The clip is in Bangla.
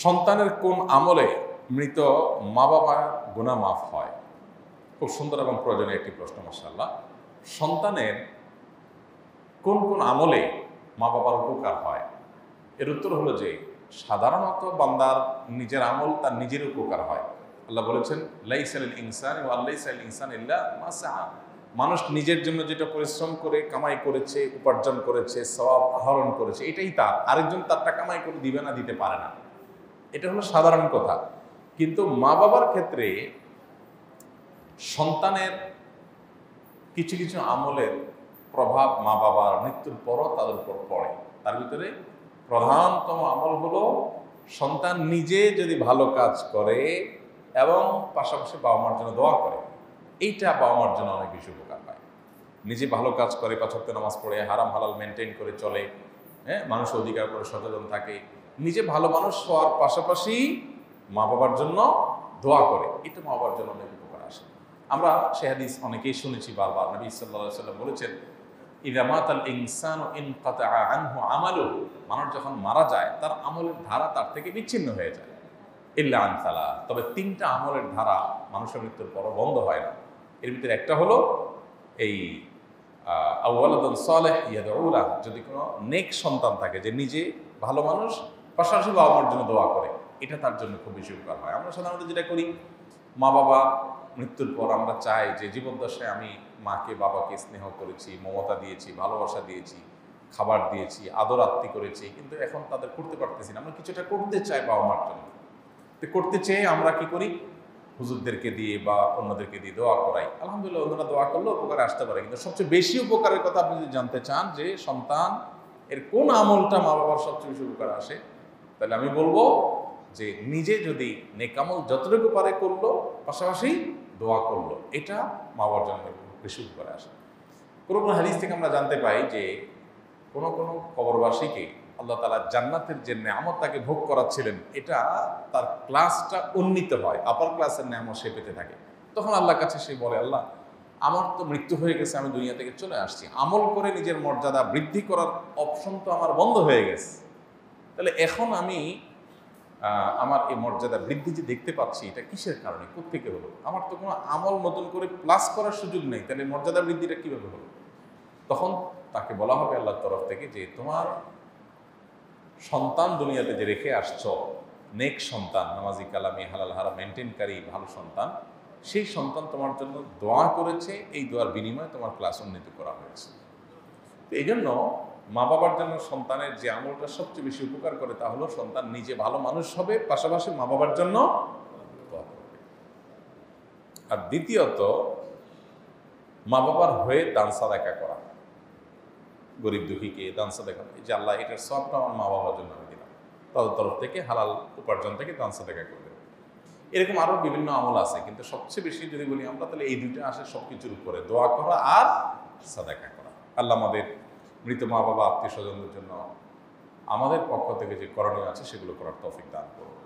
সন্তানের কোন আমলে মৃত মা বাবার গুণা মাফ হয়? খুব সুন্দর এবং প্রয়োজনীয় একটি প্রশ্ন মাসাল্লাহ সন্তানের কোন কোন আমলে মা বাবার উপকার হয়? এর উত্তর হলো যে, সাধারণত বান্দার নিজের আমল তার নিজের উপকার হয়। আল্লাহ বলেছেন, লাইসাল ইনসান ও আল্লাহ ইনসান ইল্লা মাসা মানুষ নিজের জন্য যেটা পরিশ্রম করে, কামাই করেছে, উপার্জন করেছে সব আহরণ করেছে, এটাই তার। আরেকজন তারটা কামাই করে দিবে না, দিতে পারে না। এটা হলো সাধারণ কথা। কিন্তু মা বাবার ক্ষেত্রে সন্তানের কিছু কিছু আমলের প্রভাব মা বাবার মৃত্যুর পরও তাদের উপর পড়ে। তার ভিতরে প্রধানতম আমল হলো সন্তান নিজে যদি ভালো কাজ করে এবং পাশাপাশি বাবা মার জন্য দোয়া করে। এইটা বাবা মার জন্য অনেক বেশি উপকার পায়। নিজে ভালো কাজ করে পাঁচক্ত নামাজ পড়ে, হারাম হালাল মেনটেন করে চলে হ্যাঁ? মানুষ অধিকার করে সচেতন থাকে। নিজে ভালো মানুষ হওয়ার পাশাপাশি মা বাবার জন্য দোয়া করে। এটা মা বাবার জন্য অনেক উপকার আসে। আমরা সে হাদিস অনেকেই শুনেছি বারবার। নবী সাল্লাহ সাল্লাম বলেছেন আল ইনসান মানুষ যখন মারা যায়, তার আমলের ধারা তার থেকে বিচ্ছিন্ন হয়ে যায়। ইল্লা তবে তিনটা আমলের ধারা মানুষের মৃত্যুর পর বন্ধ হয় না। এর ভিতরে একটা হলো এই আউ্লাদন সালেহ ইয়াদউলা যদি কোনো নেক সন্তান থাকে যে নিজে ভালো মানুষ পাশাপাশি বাবা মার জন্য দোয়া করে। এটা তার জন্য খুব বেশি উপকার হয়। আমরা সাধারণত যেটা করি মা বাবা মৃত্যুর পর আমরা চাই যে জীবদ্দশায় আমি মাকে, বাবাকে স্নেহ করেছি, মমতা দিয়েছি, ভালোবাসা দিয়েছি, খাবার দিয়েছি, আদর আত্মি করেছি, কিন্তু এখন তাদের করতে পারতেছি না। আমরা কিছুটা করতে চাই বাবা মার জন্য। তো করতে চেয়ে আমরা কি করি? হুজুরদেরকে দিয়ে বা অন্যদেরকে দিয়ে দোয়া করাই। আলহামদুলিল্লাহ অন্যরা দোয়া করলেও উপকারে আসতে পারে। কিন্তু সবচেয়ে বেশি উপকারের কথা আপনি যদি জানতে চান যে সন্তান এর কোন আমলটা মা বাবার সবচেয়ে বেশি উপকার আসে তাহলে আমি বলব যে নিজে যদি নেকামল যতটুকু পারে করল, পাশাপাশি দোয়া করল, এটা মা বাবার জন্য বেশি উপকারে আসে। কোনো কোনো হাদিস থেকে আমরা জানতে পাই যে কোনো কোনো কবরবাসীকে আল্লাহ তালা জান্নাতের যে নামত তাকে ভোগ করাচ্ছিলেন, এটা তার ক্লাসটা উন্নীত হয় আপার ক্লাসের নামও সে পেতে থাকে। তখন আল্লাহর কাছে সে বলে, আল্লাহ, আমার তো মৃত্যু হয়ে গেছে, আমি দুনিয়া থেকে চলে আসছি। আমল করে নিজের মর্যাদা বৃদ্ধি করার অপশন তো আমার বন্ধ হয়ে গেছে। তাহলে এখন আমি আমার এই মর্যাদা বৃদ্ধি যে দেখতে পাচ্ছি, এটা কিসের কারণে? কোথেকে হলো? আমার তো কোনো আমল নতুন করে প্লাস করার সুযোগ নেই। তাহলে মর্যাদা বৃদ্ধিটা কীভাবে হলো? তখন তাকে বলা হবে আল্লাহর তরফ থেকে যে, তোমার সন্তান দুনিয়াতে যে রেখে আসছ, নেক সন্তান, নামাজি কালামি, হালাল হারা মেনটেনকারী ভালো সন্তান, সেই সন্তান তোমার জন্য দোয়া করেছে, এই দোয়ার বিনিময়ে তোমার ক্লাস উন্নীত করা হয়েছে। এই জন্য মা বাবার জন্য সন্তানের যে আমলটা সবচেয়ে বেশি উপকার করে তা হলো সন্তান নিজে ভালো মানুষ হবে, পাশাপাশি মা বাবার জন্য আর দ্বিতীয়ত, মা বাবার হয়ে দান সাদাকা করা। গরিব দুঃখীকে দান সাদাকা যে আল্লাহ এটার সবটা আমার মা বাবার জন্য আমি দিলাম। তাদের তরফ থেকে হালাল উপার্জন থেকে দান সাদাকা করবে। এরকম আরও বিভিন্ন আমল আছে, কিন্তু সবচেয়ে বেশি যদি বলি আমরা, তাহলে এই দুইটা আসে সব কিছুর উপরে। দোয়া করা আর সাদাকা করা। আল্লাহ আমাদের মৃত মা বাবা আত্মীয় স্বজনদের জন্য আমাদের পক্ষ থেকে যে করণীয় আছে, সেগুলো করার তৌফিক দান করুন।